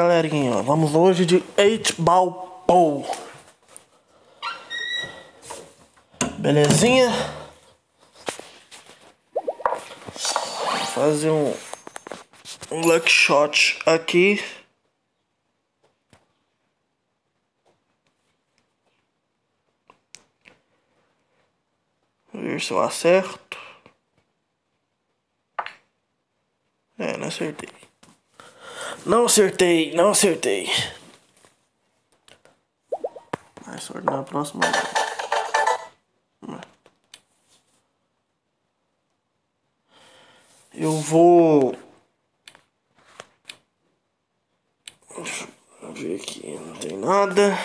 Galerinha, vamos hoje de 8 Ball Pool. Belezinha? Fazer um, um luck shot aqui. Ver se eu acerto. É, não acertei. Não acertei, não acertei. Mais sorte na próxima. Eu vou. Deixa eu ver aqui, não tem nada.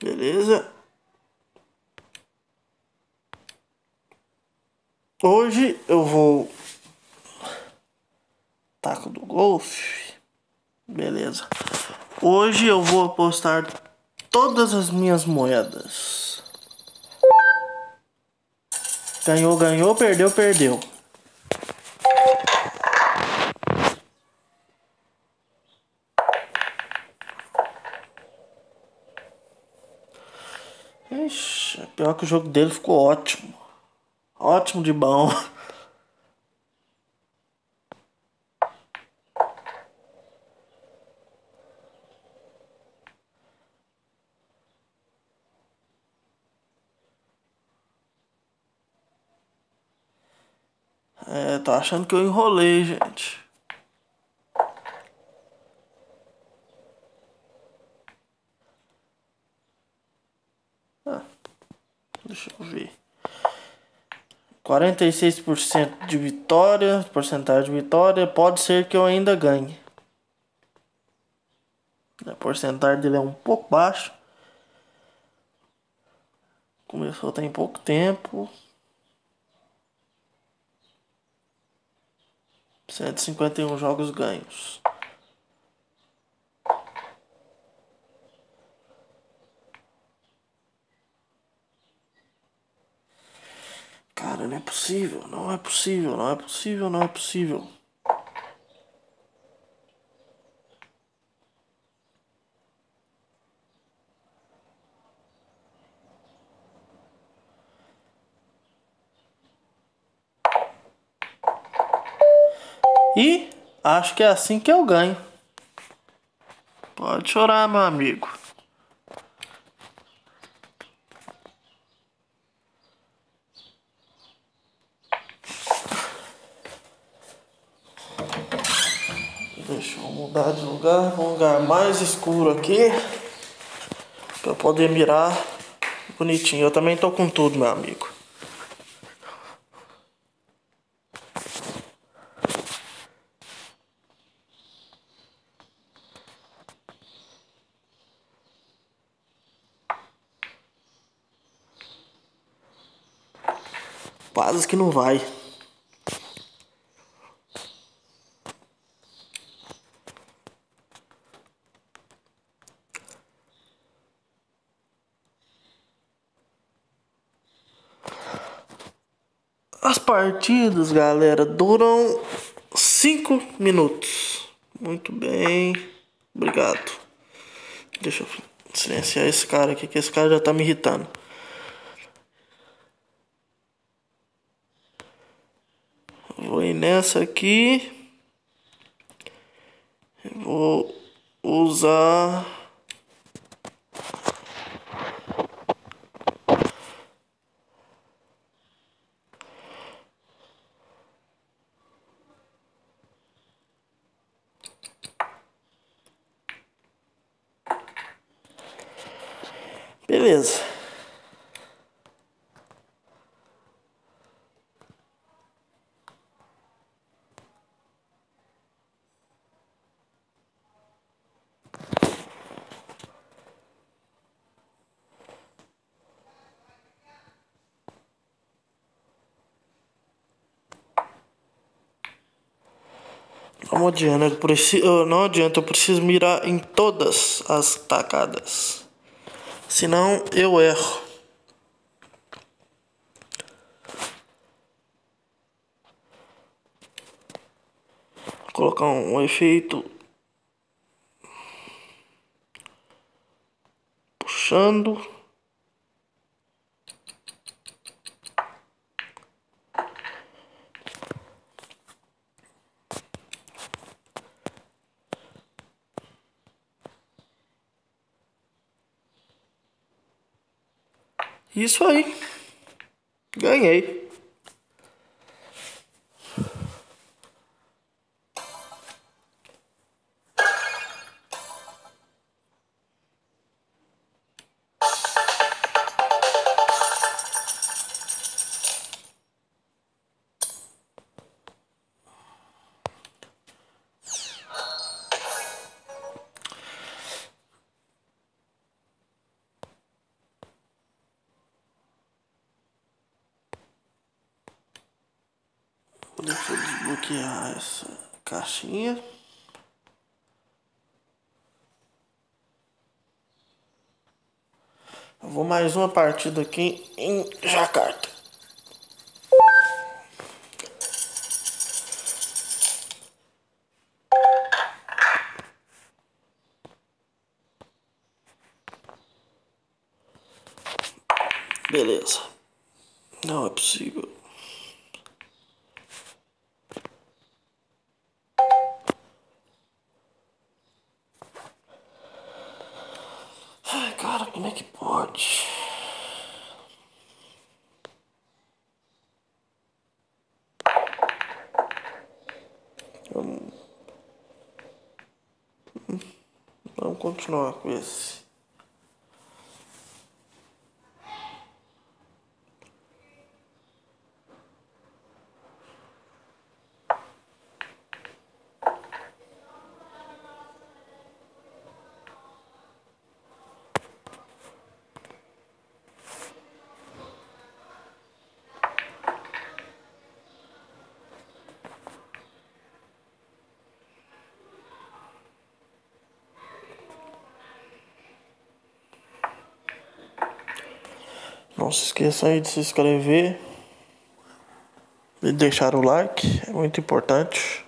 Beleza. Hoje eu vou taco do golfe. Beleza. Hoje eu vou apostar todas as minhas moedas. Ganhou, ganhou, perdeu, perdeu. Ixi, pior que o jogo dele ficou ótimo. Ótimo de bom. É, tô achando que eu enrolei, gente. Ah, deixa eu ver. 46% de vitória, porcentagem de vitória. Pode ser que eu ainda ganhe. A porcentagem dele é um pouco baixa. Começou tem pouco tempo. 151 jogos ganhos. Cara, não é possível, não é possível, não é possível, não é possível. E acho que é assim que eu ganho. Pode chorar, meu amigo. Deixa eu mudar de lugar, um lugar mais escuro aqui. Pra poder mirar bonitinho. Eu também tô com tudo, meu amigo. Quase que não vai. As partidas, galera, duram 5 minutos. Muito bem. Obrigado. Deixa eu silenciar esse cara aqui, que esse cara já tá me irritando. Vou ir nessa aqui. Vou usar. Beleza. Não adianta, eu preciso, não adianta, eu preciso mirar em todas as tacadas. Senão eu erro. Vou colocar um efeito puxando. Isso aí. Ganhei. Deixa eu desbloquear essa caixinha. Eu vou mais uma partida aqui em Jacarta. Beleza. Não é possível. Cara, como é que pode? Vamos, Vamos continuar com esse. Não se esqueça aí de se inscrever e deixar o like, é muito importante.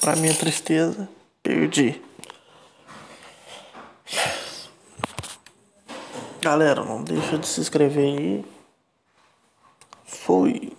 Para minha tristeza, perdi. Galera, não deixa de se inscrever aí. Fui.